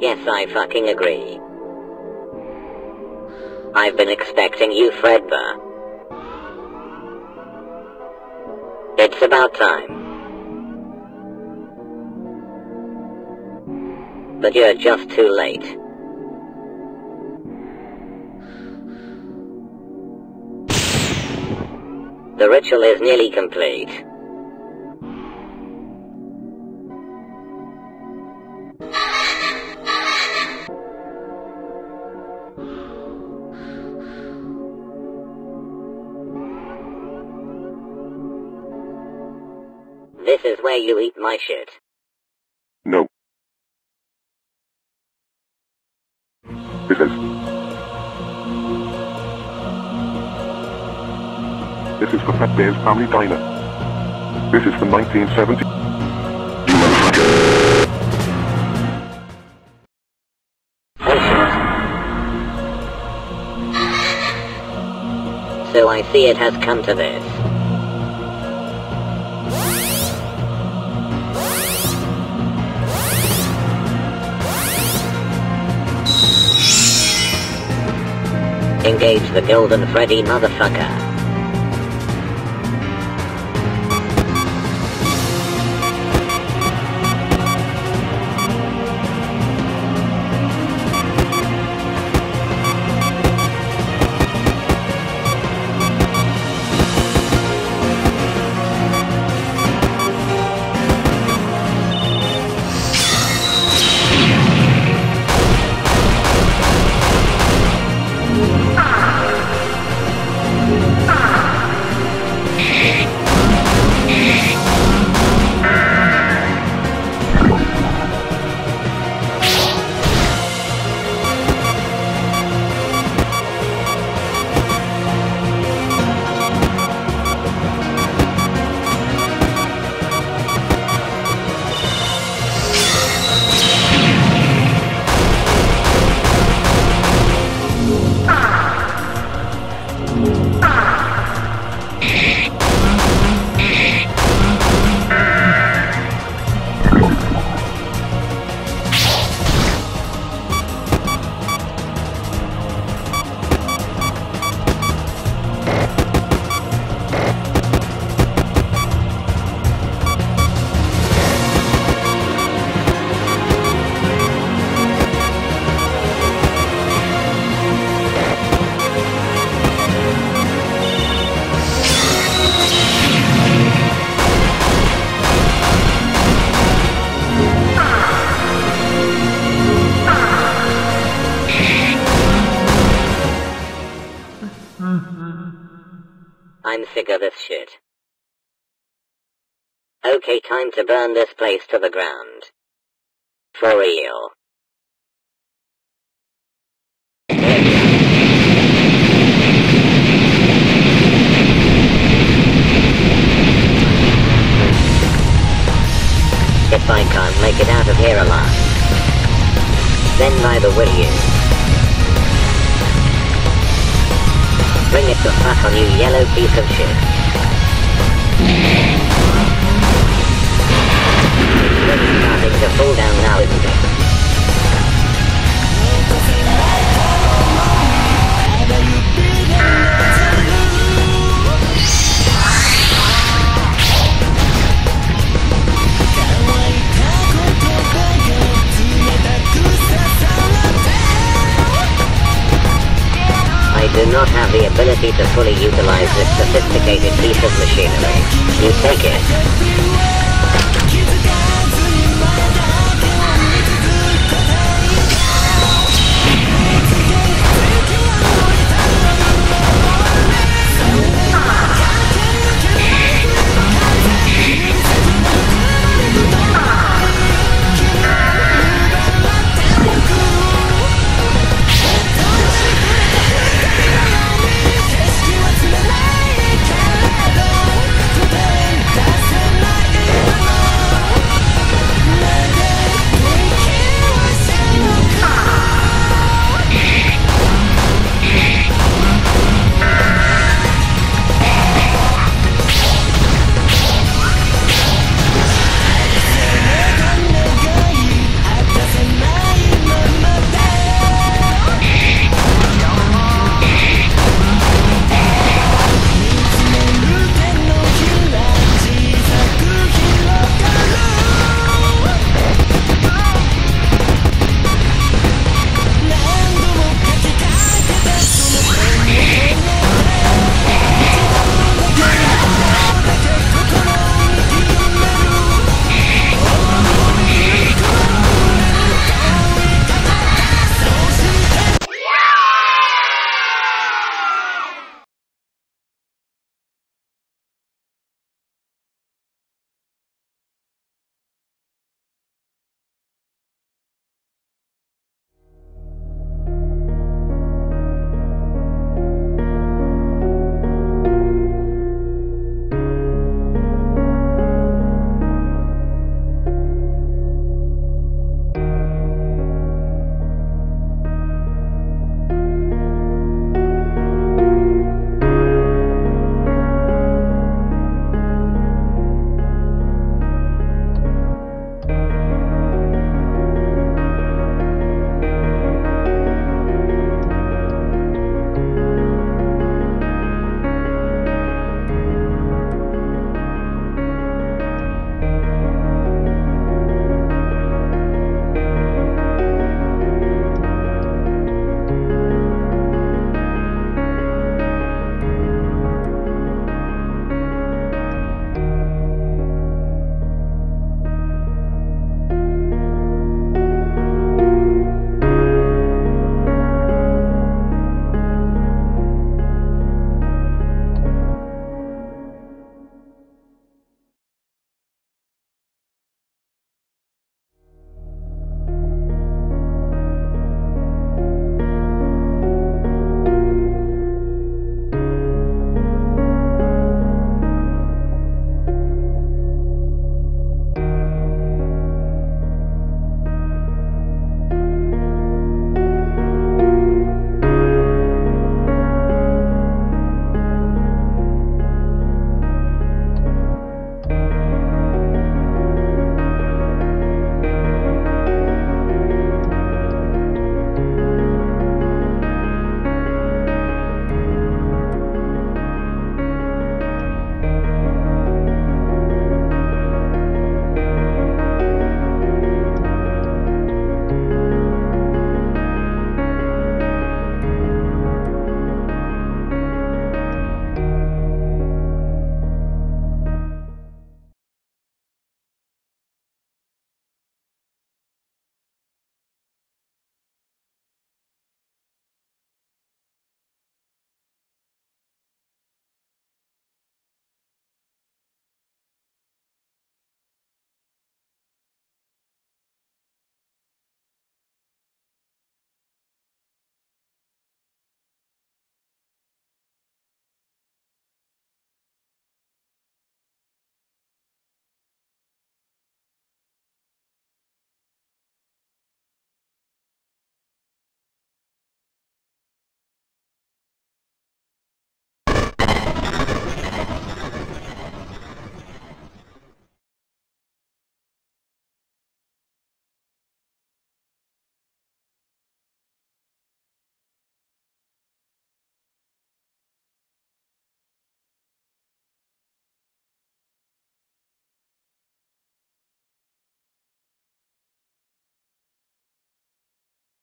Yes, I fucking agree. I've been expecting you, Fredbear. It's about time. But you're just too late. The ritual is nearly complete. This is where you eat my shit. No. This is. This is the Fredbear's Family Diner. This is the 1970. You motherfucker. So I see it has come to this. Engage the Golden Freddy motherfucker. I'm sick of this shit. Okay, time to burn this place to the ground. For real. If I can't make it out of here alive, then neither will you. Bring it the fuck on you yellow piece of shit. Do not have the ability to fully utilize this sophisticated piece of machinery. You take it.